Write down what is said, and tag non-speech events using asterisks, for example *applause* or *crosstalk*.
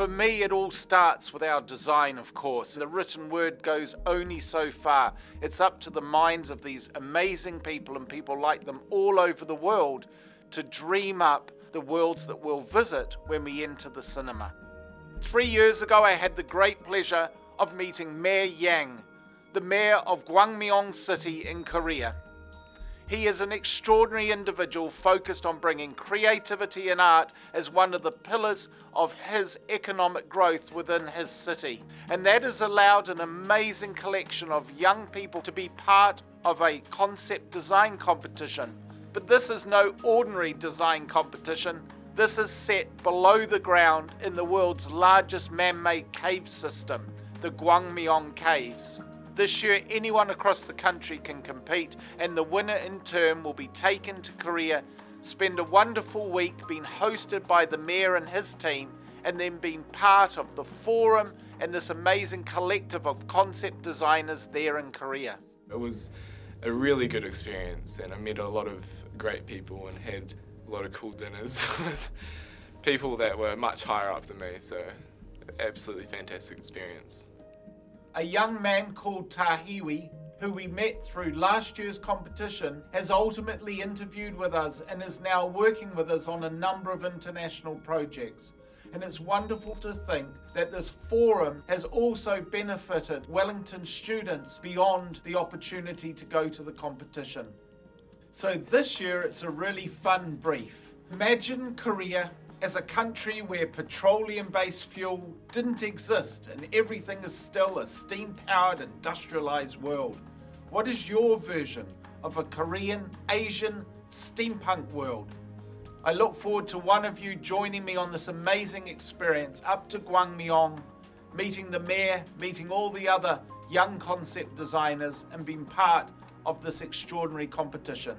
For me, it all starts with our design, of course. The written word goes only so far. It's up to the minds of these amazing people and people like them all over the world to dream up the worlds that we'll visit when we enter the cinema. Three years ago, I had the great pleasure of meeting Mayor Yang, the mayor of Gwangmyeong City in Korea. He is an extraordinary individual focused on bringing creativity and art as one of the pillars of his economic growth within his city. And that has allowed an amazing collection of young people to be part of a concept design competition. But this is no ordinary design competition. This is set below the ground in the world's largest man made cave system, the Gwangmyeong Caves. This year, anyone across the country can compete, and the winner in turn will be taken to Korea, spend a wonderful week being hosted by the mayor and his team, and then being part of the forum and this amazing collective of concept designers there in Korea. It was a really good experience, and I met a lot of great people and had a lot of cool dinners *laughs* with people that were much higher up than me, so absolutely fantastic experience a young man called Tahiwi, who we met through last year's competition, has ultimately interviewed with us and is now working with us on a number of international projects. And it's wonderful to think that this forum has also benefited Wellington students beyond the opportunity to go to the competition. So this year it's a really fun brief. Imagine Korea as a country where petroleum based fuel didn't exist and everything is still a steam powered industrialized world, what is your version of a Korean, Asian, steampunk world? I look forward to one of you joining me on this amazing experience up to Gwangmyeong, meeting the mayor, meeting all the other young concept designers, and being part of this extraordinary competition.